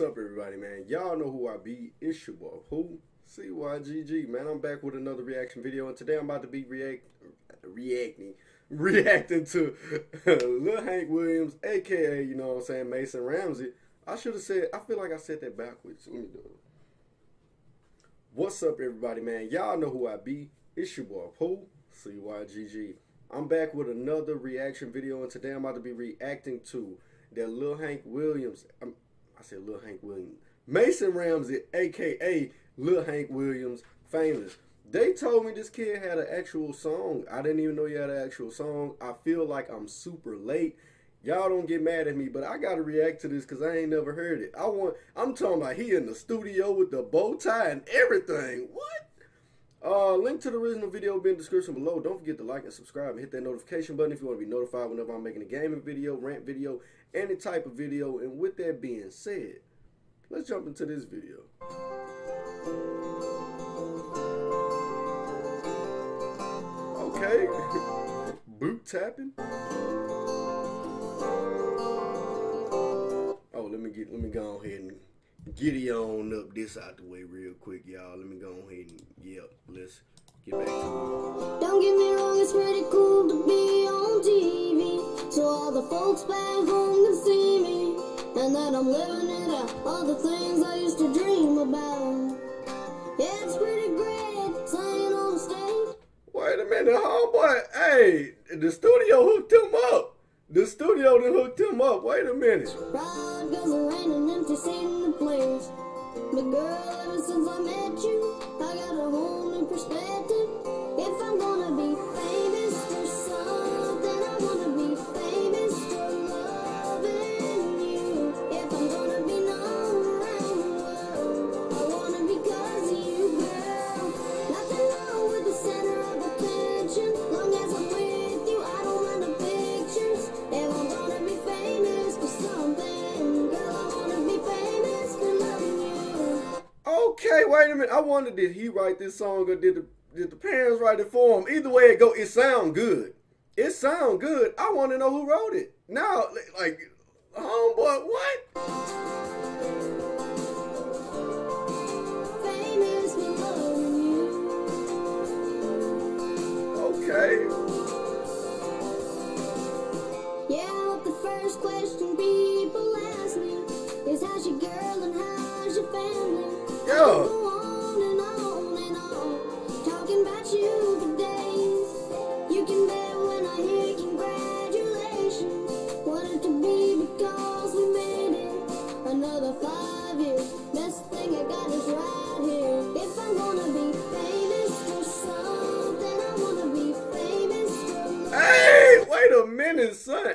What's up, everybody, man? Y'all know who I be. It's your boy, who? CYGG, man. I'm back with another reaction video, and today I'm about to be react reacting reacting to Lil Hank Williams, aka, you know what I'm saying, Mason Ramsey. I should have said, I feel like I said that backwards. Let me do it. What's up, everybody, man? Y'all know who I be. It's your boy, who? CYGG. I'm back with another reaction video, and today I'm about to be reacting to that Lil Hank Williams. I'm, I said Lil Hank Williams. Mason Ramsey, aka Lil Hank Williams, famous. They told me this kid had an actual song. I didn't even know he had an actual song. I feel like I'm super late. Y'all don't get mad at me, but I gotta react to this because I ain't never heard it. I want. I'm talking about he in the studio with the bow tie and everything. What? Uh, link to the original video will be in the description below. Don't forget to like and subscribe and hit that notification button if you want to be notified whenever I'm making a gaming video, rant video, any type of video. And with that being said, let's jump into this video. Okay. Boot tapping. Oh, let me get let me go ahead and giddy on up this out the way real quick, y'all. Let me go ahead and yep, let's get back to it. Don't get me wrong, it's pretty cool to be on TV. So all the folks back home can see me. And that I'm living it out. All the things I used to dream about. Yeah, it's pretty great saying on stage. Wait a minute, homeboy. Hey, the studio hooked him up. The studio done hooked him up. Wait a minute. The girl, ever since I met you, I got a whole new perspective. Wait a minute. I wonder did he write this song or did the did the parents write it for him? Either way it go, it sound good. It sound good. I want to know who wrote it. Now, like, homeboy, what?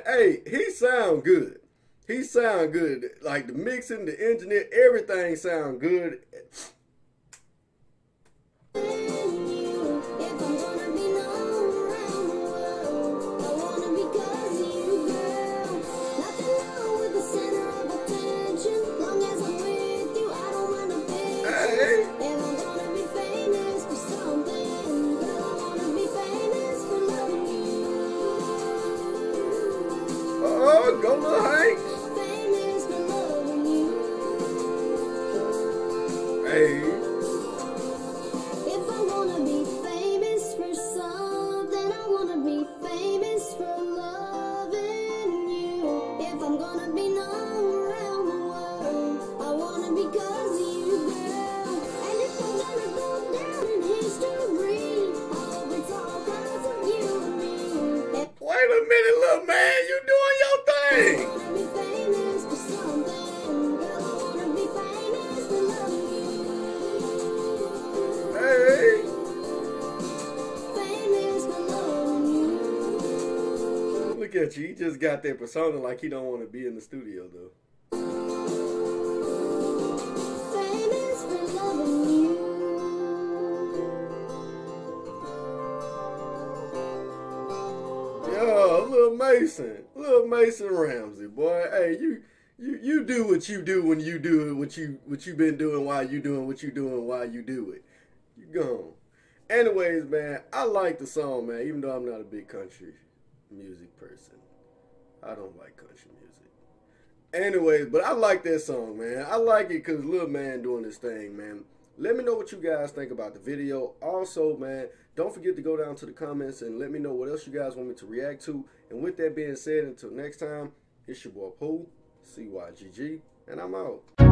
Hey, he sound good. He sound good. Like the mixing, the engineer, everything sound good. Oh, go Lil Hank. Look you. He just got that persona like he don't want to be in the studio though. Yo, little Mason, little Mason Ramsey, boy. Hey, you, you, you do what you do when you do it. What you, what you been doing while you doing what you doing while you do it. You gone. Anyways, man, I like the song, man. Even though I'm not a big country music person, I don't like country music. Anyways, but I like that song, man. I like it because Lil Man doing this thing, man. Let me know what you guys think about the video. Also, man, don't forget to go down to the comments and let me know what else you guys want me to react to. And with that being said, until next time, it's your boy Pooh, CYGG, and I'm out.